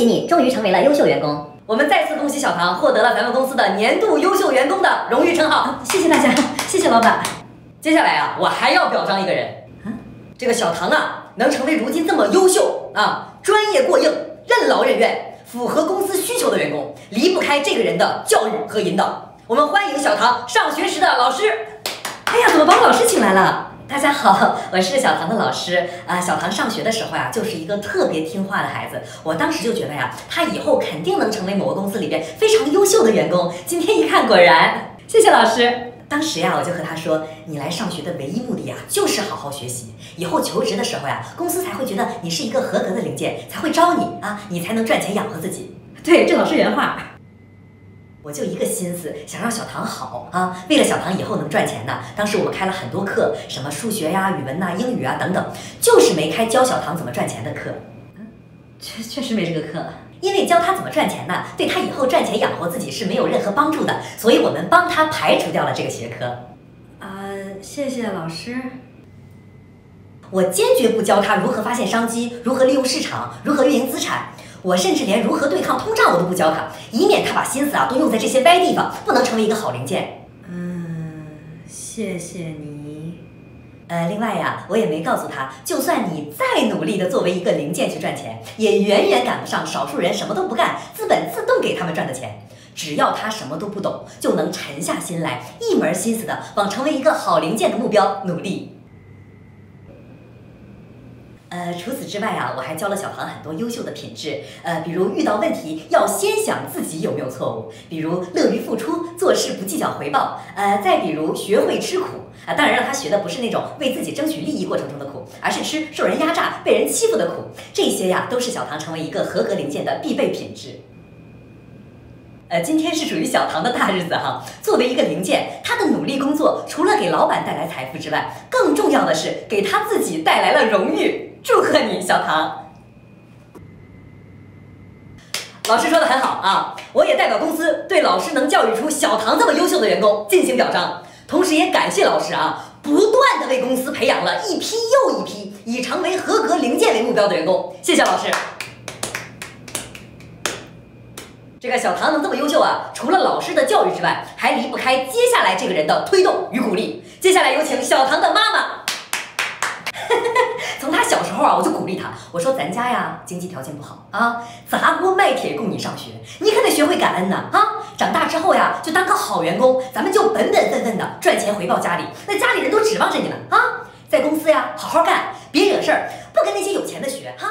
喜你终于成为了优秀员工。我们再次恭喜小唐获得了咱们公司的年度优秀员工的荣誉称号。谢谢大家，谢谢老板。接下来啊，我还要表彰一个人。这个小唐啊，能成为如今这么优秀啊、专业过硬、任劳任怨、符合公司需求的员工，离不开这个人的教育和引导。我们欢迎小唐上学时的老师。哎呀，怎么把我老师请来了？大家好，我是小唐的老师啊。小唐上学的时候呀，就是一个特别听话的孩子。我当时就觉得呀，他以后肯定能成为某个公司里边非常优秀的员工。今天一看，果然，谢谢老师。当时呀，我就和他说，你来上学的唯一目的呀，就是好好学习。以后求职的时候呀，公司才会觉得你是一个合格的零件，才会招你啊，你才能赚钱养活自己。对，这老师原话。我就一个心思，想让小唐好啊。为了小唐以后能赚钱呢，当时我们开了很多课，什么数学呀、语文呐、英语啊等等，就是没开教小唐怎么赚钱的课。确确实没这个课，因为教他怎么赚钱呢，对他以后赚钱养活自己是没有任何帮助的，所以我们帮他排除掉了这个学科。啊、谢谢老师。我坚决不教他如何发现商机，如何利用市场，如何运营资产。我甚至连如何对抗通胀我都不教他，以免他把心思啊都用在这些歪地方，不能成为一个好零件。嗯，谢谢你。呃，另外呀，我也没告诉他，就算你再努力的作为一个零件去赚钱，也远远赶不上少数人什么都不干，资本自动给他们赚的钱。只要他什么都不懂，就能沉下心来，一门心思的往成为一个好零件的目标努力。呃，除此之外啊，我还教了小唐很多优秀的品质，呃，比如遇到问题要先想自己有没有错误，比如乐于付出，做事不计较回报，呃，再比如学会吃苦啊、当然让他学的不是那种为自己争取利益过程中的苦，而是吃受人压榨、被人欺负的苦，这些呀都是小唐成为一个合格零件的必备品质。呃，今天是属于小唐的大日子哈。作为一个零件，他的努力工作除了给老板带来财富之外，更重要的是给他自己带来了荣誉。祝贺你，小唐！老师说的很好啊，我也代表公司对老师能教育出小唐这么优秀的员工进行表彰，同时也感谢老师啊，不断的为公司培养了一批又一批以成为合格零件为目标的员工。谢谢老师。这个小唐能这么优秀啊，除了老师的教育之外，还离不开接下来这个人的推动与鼓励。接下来有请小唐的妈妈。从他小时候啊，我就鼓励他，我说咱家呀经济条件不好啊，砸锅卖铁供你上学，你可得学会感恩呐啊！长大之后呀，就当个好员工，咱们就本本分分的赚钱回报家里，那家里人都指望着你了啊！在公司呀，好好干，别惹事儿，不跟那些有钱的学哈，